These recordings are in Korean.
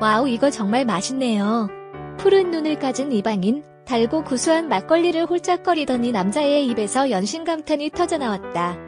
와우 이거 정말 맛있네요. 푸른 눈을 가진 이방인, 달고 구수한 막걸리를 홀짝거리더니 남자의 입에서 연신 감탄이 터져나왔다.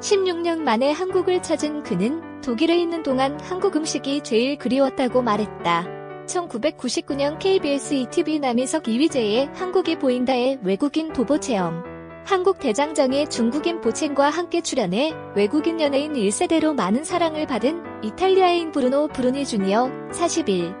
16년 만에 한국을 찾은 그는 독일에 있는 동안 한국 음식이 제일 그리웠다고 말했다. 1999년 KBS 2TV 남희석 이휘재의 한국이 보인다의 외국인 도보 체험. 한국 대장정의 중국인 보첸과 함께 출연해 외국인 연예인 1세대로 많은 사랑을 받은 이탈리아인 브루노 브루니 주니어 41.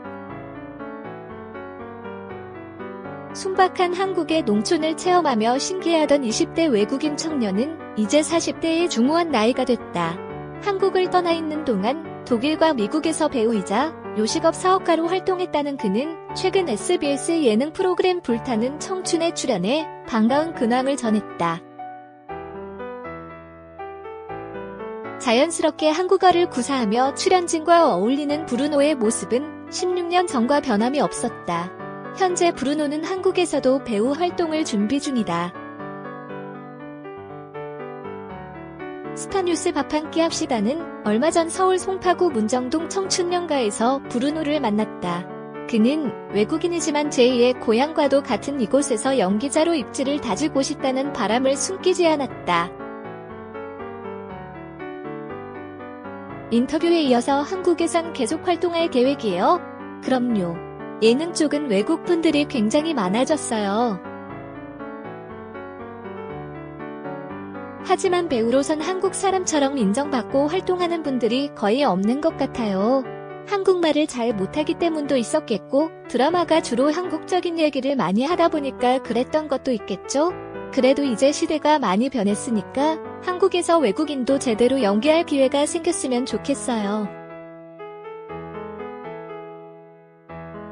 순박한 한국의 농촌을 체험하며 신기해하던 20대 외국인 청년은 이제 40대의 중후한 나이가 됐다. 한국을 떠나 있는 동안 독일과 미국에서 배우이자 요식업 사업가로 활동했다는 그는 최근 SBS 예능 프로그램 불타는 청춘에 출연해 반가운 근황을 전했다. 자연스럽게 한국어를 구사하며 출연진과 어울리는 브루노의 모습은 16년 전과 변함이 없었다. 현재 브루노는 한국에서도 배우 활동을 준비 중이다. 스타뉴스 밥 한 끼 합시다는 얼마 전 서울 송파구 문정동 청춘연가에서 브루노를 만났다. 그는 외국인이지만 제2의 고향과도 같은 이곳에서 연기자로 입지를 다지고 싶다는 바람을 숨기지 않았다. 인터뷰에 이어서 한국에선 계속 활동할 계획이에요? 그럼요. 예능 쪽은 외국 분들이 굉장히 많아졌어요. 하지만 배우로선 한국 사람처럼 인정받고 활동하는 분들이 거의 없는 것 같아요. 한국말을 잘 못하기 때문도 있었겠고, 드라마가 주로 한국적인 얘기를 많이 하다 보니까 그랬던 것도 있겠죠? 그래도 이제 시대가 많이 변했으니까 한국에서 외국인도 제대로 연기할 기회가 생겼으면 좋겠어요.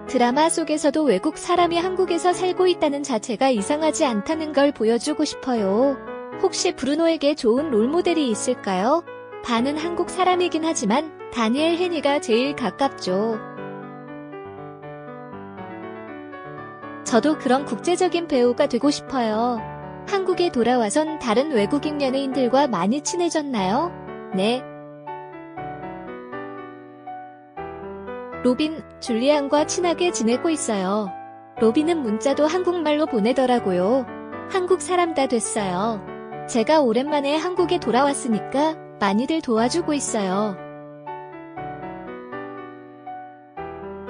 드라마 속에서도 외국 사람이 한국에서 살고 있다는 자체가 이상하지 않다는 걸 보여주고 싶어요. 혹시 브루노에게 좋은 롤모델이 있을까요? 반은 한국 사람이긴 하지만 다니엘 헤니가 제일 가깝죠. 저도 그런 국제적인 배우가 되고 싶어요. 한국에 돌아와선 다른 외국인 연예인들과 많이 친해졌나요? 네. 로빈, 줄리안과 친하게 지내고 있어요. 로빈은 문자도 한국말로 보내더라고요. 한국 사람 다 됐어요. 제가 오랜만에 한국에 돌아왔으니까 많이들 도와주고 있어요.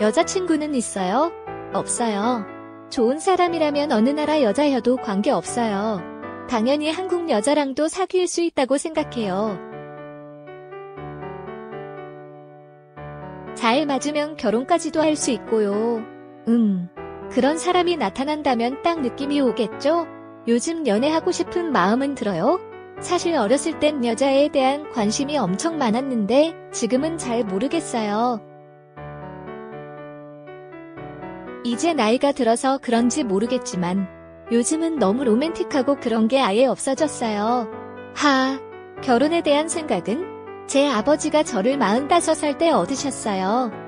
여자친구는 있어요? 없어요. 좋은 사람이라면 어느 나라 여자여도 관계없어요. 당연히 한국 여자랑도 사귈 수 있다고 생각해요. 잘 맞으면 결혼까지도 할 수 있고요. 음. 그런 사람이 나타난다면 딱 느낌이 오겠죠? 요즘 연애하고 싶은 마음은 들어요? 사실 어렸을 땐 여자에 대한 관심이 엄청 많았는데 지금은 잘 모르겠어요. 이제 나이가 들어서 그런지 모르겠지만 요즘은 너무 로맨틱하고 그런 게 아예 없어졌어요. 하, 결혼에 대한 생각은? 제 아버지가 저를 45살 때 얻으셨어요.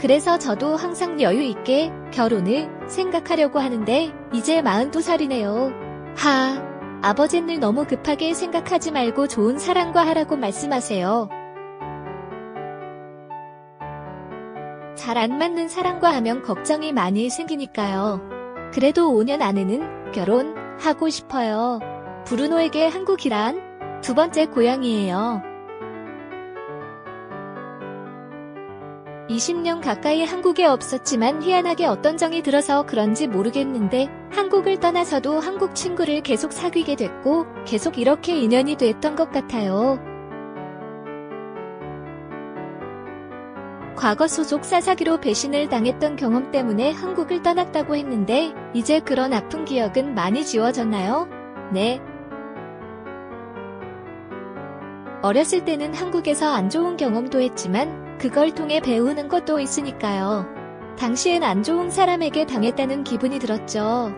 그래서 저도 항상 여유 있게 결혼을 생각하려고 하는데 이제 42살이네요. 하, 아버지는 너무 급하게 생각하지 말고 좋은 사랑과 하라고 말씀하세요. 잘 안 맞는 사랑과 하면 걱정이 많이 생기니까요. 그래도 5년 안에는 결혼하고 싶어요. 브루노에게 한국이란 두 번째 고향이에요. 20년 가까이 한국에 없었지만 희한하게 어떤 정이 들어서 그런지 모르겠는데 한국을 떠나서도 한국 친구를 계속 사귀게 됐고 계속 이렇게 인연이 됐던 것 같아요. 과거 소속 사 사기로 배신을 당했던 경험 때문에 한국을 떠났다고 했는데 이제 그런 아픈 기억은 많이 지워졌나요? 네. 어렸을 때는 한국에서 안 좋은 경험도 했지만 그걸 통해 배우는 것도 있으니까요. 당시엔 안 좋은 사람에게 당했다는 기분이 들었죠.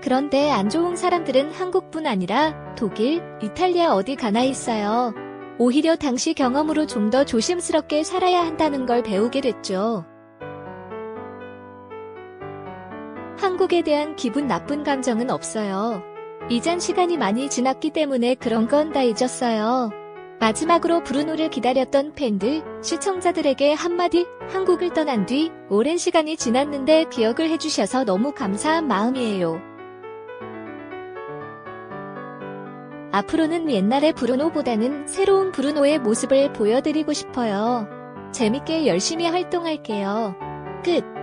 그런데 안 좋은 사람들은 한국뿐 아니라 독일, 이탈리아 어디 가나 있어요. 오히려 당시 경험으로 좀 더 조심스럽게 살아야 한다는 걸 배우게 됐죠. 한국에 대한 기분 나쁜 감정은 없어요. 이젠 시간이 많이 지났기 때문에 그런 건 다 잊었어요. 마지막으로 브루노를 기다렸던 팬들, 시청자들에게 한마디 한국을 떠난 뒤 오랜 시간이 지났는데 기억을 해주셔서 너무 감사한 마음이에요. 앞으로는 옛날의 브루노보다는 새로운 브루노의 모습을 보여드리고 싶어요. 재밌게 열심히 활동할게요. 끝.